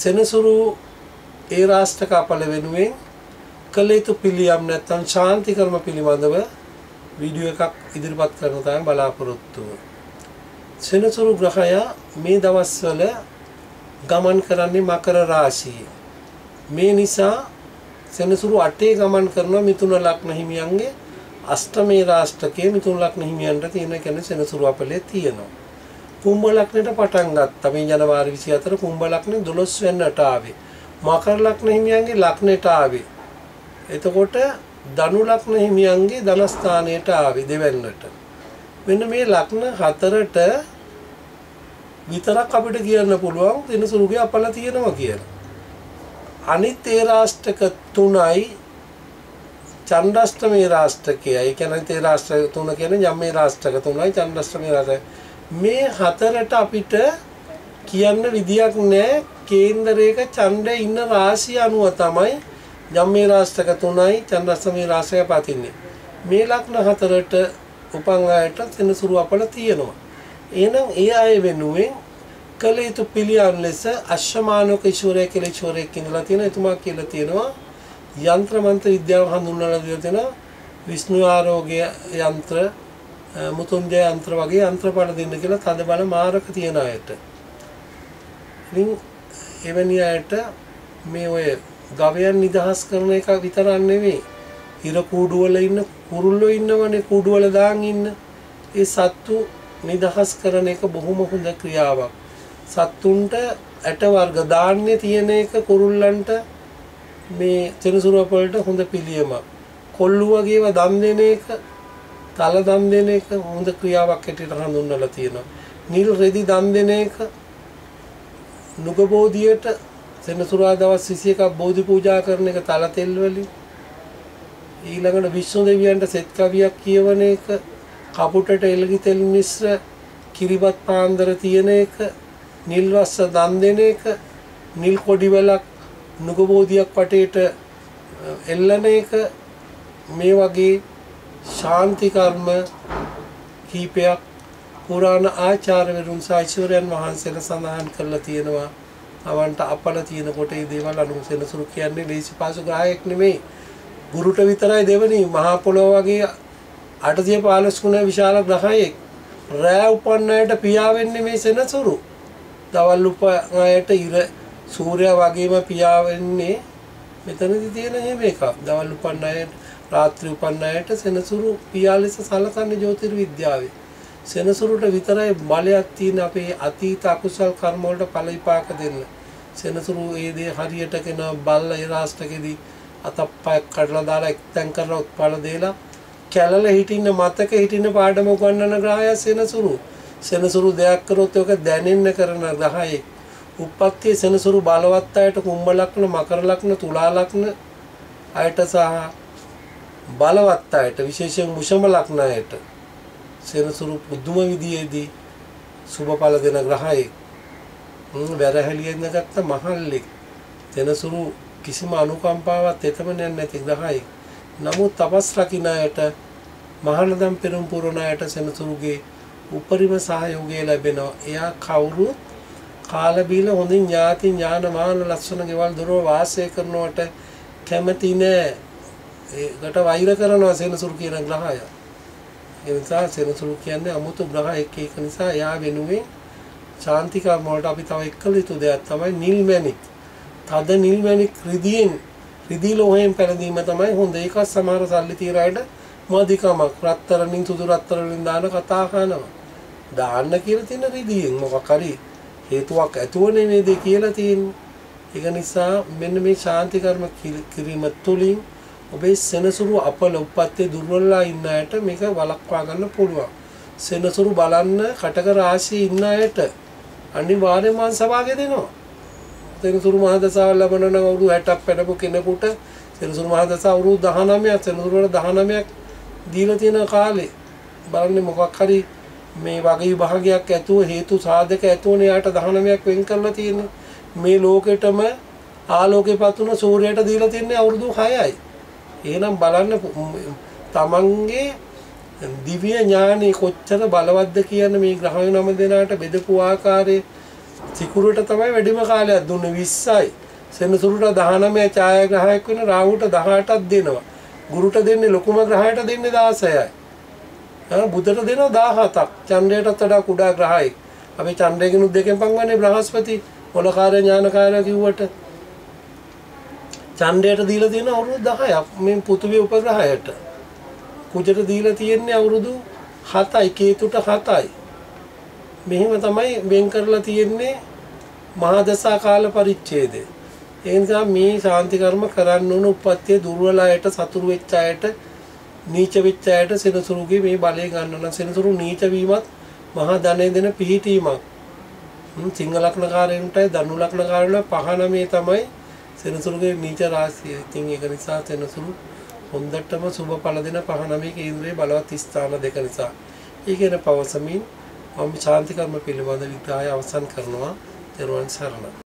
සෙනසුරු ඒ රාෂ්ට්‍ර කපල වෙනුවෙන් කළ යුතු පිළියම් නැත්නම් ශාන්ති කර්ම පිළිබඳව වීඩියෝ එකක් ඉදිරිපත් කරන තමයි බලාපොරොත්තු සෙනසුරු ග්‍රහය මේ දවස්වල ගමන් කරන්නේ මකර රාශියේ. මේ නිසා සෙනසුරු අටේ ගමන් කරන මිතුන ලග්න හිමියන්ගේ අෂ්ටමේ රාෂ්ටකයේ මිතුන් ලග්න හිමියන්ට තියෙන කියන්නේ සෙනසුරු අපලේ තියෙනවා. කුම්භ ලග්නෙට පටන් ගත්තා. මේ ජනවාරි 24 කුම්භ ලග්නේ 12 වෙනිට ආවේ. මකර ලග්න හිමියන්ගේ ලග්නෙට ආවේ. එතකොට ධනු ලග්න හිමියන්ගේ ධනස්ථානයට ආවේ දෙවැන්නට. මෙන්න මේ ලග්න හතරට විතරක් අපිට කියන්න පුළුවන් සෙනසුරුගේ අපල තියෙනවා කියලා. අනිත් ඒ රාෂ්ටක තුනයි චන්ද්‍රෂ්ටමේ රාෂ්ටකයයි. ඒ කියන්නේ තේ රාෂ්ටක තුන කියන්නේ යම්මේ රාෂ්ටක තුනයි චන්ද්‍රෂ්ටමේ රාෂ්ටක. මේ හතරට අපිට කියන්න විදියක් නැහැ කේන්දරයක ඡන්දේ ඉන්න රාශිය අනුව තමයි ජම්මේ රාශියක 3යි චන්ද්‍රස්තමේ රාශිය පතින්නේ. මේ ලග්න හතරට උපන් අයට සෙනසුරු අපල තියෙනවා. එහෙනම් ඒ අය වෙනුවෙන් කල යුතු පිළියම් ලෙස අශ්වමානක ඊශ්වරය කියලා ඊශ්වරයෙක් ඉඳලා තියෙන එතුමා කියලා තියෙනවා යන්ත්‍ර මන්ත්‍ර විද්‍යාව හඳුන්වලා දීලා තියෙනවා. විෂ්ණු ආරෝග්‍ය යන්ත්‍ර මුතුන්ජය යන්ත්‍ර වගේ යන්ත්‍රපට දෙන්න කියලා තද බල මාරක තියෙන අයට. ඉතින් එවැනි අයට මේ ඔය ගවයන් නිදහස් කරන එක විතරක් නෙවෙයි. හිර කූඩුවල ඉන්න කුරුල්ලෝ ඉන්නවනේ කූඩුවල දාන් ඉන්න. ඒ සත්තු නිදහස් කරන එක බොහොම හොඳ ක්‍රියාවක්. සත්තුන්ට ඇට වර්ග දාන්නේ තියෙන එක කුරුල්ලන්ට මේ චිනසුරප වලට හොඳ පිළියමක්. කොල්ලු වගේව දන් දෙන එක තල දන් දෙන එක හොඳ ක්‍රියාවක් හැටියට හඳුන්වලා තියෙනවා. නිල් රෙදි දන් දෙන එක නුග බෝධියට සෙනසුරා දවස් 21ක් බෝධි පූජා කරන එක තල තෙල් වලින් ඊළඟට විශ්ණු දෙවියන්ට සෙත් කවියක් කියවන එක කපුටට එළගි තෙල් මිශ්‍ර කිරිබත් පාන්දර තියෙන එක නිල් වස්ස දන් දෙන එක නිල් කොඩි වලක් නුගබෝධියක් වටේට එල්ලන එක මේ වගේ ශාන්ති කර්ම කීපයක් පුරාණ ආචාර්යවරුන් සායිශ්වරයන් වහන්සේලා සඳහන් කරලා තියෙනවා. අවන්ට අපල තියෙනකොට මේ දේවල් අනුසෙනසුරු කියන්නේ ලේසි පාසු ග්‍රහයක් නෙමෙයි. ගුරුට විතරයි දෙවනි මහා පොළොව වගේ 815 ගුණ විශාල ග්‍රහයෙක්. රෑ උපන්නයට පියා වෙන්නේ මේ සෙනසුරු. දවල් උපන්නයට ඉර සූර්යයා වගේම පියා වෙන්නේ මෙතනදී තියෙන හැම එකක්. දවල් උපන්න අයට රාත්‍රී උපන්න අයට සෙනසුරු පියා ලෙස සලකන්නේ ජ්‍යොතිර්විද්‍යාවේ. සෙනසුරුට විතරයි බලයක් තියෙන අපේ අතීත අකුසල් කර්ම වලට ඵල විපාක දෙන්න. සෙනසුරු ඒ දේ හරියට කෙන බල්ල ඒ රාෂ්ටකෙදී අතප්පයක් කඩලා දාලා එක්තැන් කරලා උත්පල දෙලා කැලල හිටින්න මතක හිටින්න පාඩම උගන්වන ග්‍රහය සෙනසුරු. සෙනසුරු දෙයක් කරොත් ඒක දැනෙන්න කරන ග්‍රහයෙක්. උප්පත්තියේ සෙනසුරු බලවත් අයට කුම්භ ලග්න මකර ලග්න තුලා ලග්න අයට සහ බලවත් අයට විශේෂයෙන් මුෂම ලග්න අයට සෙනසුරු පුදුම විදියේදී සුබඵල දෙන ග්‍රහයෙක් වැරහැලියෙන් ගත්ත මහල්ලෙක් සෙනසුරු කිසිම අනුකම්පාවක් එතමනයක් නැති ග්‍රහයෙක්. නමුත් තපස් රකින්න අයට මහානදම් පෙරම් පුරණ අයට සෙනසුරුගේ උපරිම සහයෝගය ලැබෙනවා. එයා කවුරුත් කාලා බීලා හොඳින් ඥාති ඥාන මාන ලස්සන ගෙවල් දොරවල් වාසය කරනවට කැමති නෑ. ඒකට වෛර කරනවා සෙනසුරු කියන ග්‍රහය. ඒ නිසා සෙනසුරු කියන්නේ අමුතු ග්‍රහයෙක් ඒක නිසා එයා වෙනුවෙන් ශාන්තිකර්ම වලට අපි තව එක්කල යුතු දෙයක් තමයි නිල්මැණික් තද නිල්මැණික් රිදියෙන් රිදී ලෝහයෙන් පැලදීම තමයි හොඳ. ඒක සමහර සල්ලි තියරයට මදිකමක්. රත්තරන්ින් සුදු රත්තරන්ින් දාන කතා කරනවා. දාන්න කියලා තියෙන රිදියෙන් මොකක් හරි හේතුවක් ඇතුව නෙමෙයිද කියලා තියෙන්නේ. ඒක නිසා මෙන්න මේ ශාන්ති කර්ම කිරීම තුළින් ඔබේ සෙනසුරු අපල උප්පත්තේ දුර්වලලා ඉන්න අයට මේක වළක්වා ගන්න පුළුවන්. සෙනසුරු බලන්න කටක රාශියේ ඉන්න අයට අනිවාර්යයෙන්ම මං සභාගේ දෙනවා. සෙනසුරු මහදසාව ලැබෙන නම් අවුරුදු 60ක් පැනපු කෙනෙකුට සෙනසුරු මහදසාව අවුරුදු 19ක් සෙනසුරු වල 19ක් දීලා තියෙන කාලේ බලන්නේ මොකක් හරි මේ වගේ විභාගයක් ඇතුව හේතු සාධක ඇතුවනේ යාට 19ක් වෙන් කරලා තියෙන්නේ. මේ ලෝකෙටම ආලෝකේ පතුන සූර්යයට දීලා තියන්නේ අවුරුදු 6යි. එහෙනම් බලන්න තමන්ගේ දිව්‍ය ඥානෙ කොච්චර බලවත්ද කියන මේ ග්‍රහය නම දෙනාට බෙදපු ආකාරයේ සිකුරට තමයි වැඩිම කාලයක් දුන්නේ 20යි. සෙනසුරුට 19 ඡායාග්‍රහයක් වෙන රාහුට 18ක් දෙනවා. ගුරුට දෙන්නේ ලොකුම ග්‍රහයට දෙන්නේ 16යි. ආ බුදට දෙනවා 17ක්. චන්ද්‍රයටත් වඩා කුඩා ග්‍රහයෙක්. අපි චන්ද්‍රයකිනුත් දෙකෙන් පංවන්නේ බ්‍රහස්පති මොලකාරය ඥානකාරය කිව්වට. චන්ද්‍රයට දීලා තියෙන අවුරුදු 10ක් මේ පෘථිවි උපග්‍රහයට. කුජට දීලා තියෙන්නේ අවුරුදු 7යි කේතුට 7යි. මෙහෙම තමයි වෙන් කරලා තියෙන්නේ මහා දසා කාල පරිච්ඡේදය. ඒ නිසා මේ ශාන්ති කර්ම කරන්න ඕන උපත්යේ දුර්වල අයට සතුරු වෙච්ච අයට නීච වෙච්ච අයට සෙනසුරුගේ මේ බලය ගන්න නම් සෙනසුරු නීච වීමත් මහා ධනෙ දෙන පිහිටීමක්. සිංහ ලග්නකාරයන්ටයි ධනු ලග්නකාරයන්ට පහන මේ තමයි සෙනසුරුගේ නීච රාශිය. ඉතින් ඒක නිසා සෙනසුරු හොඳටම සුබ ඵල දෙන පහනමේ කේන්ද්‍රයේ බලවත් ස්ථාන දෙක නිසා. ඊගෙන පවසමින් මම ශාන්ති කර්ම පිළිබඳ විග්‍රහය අවසන් කරනවා. තෙරුවන් සරණයි.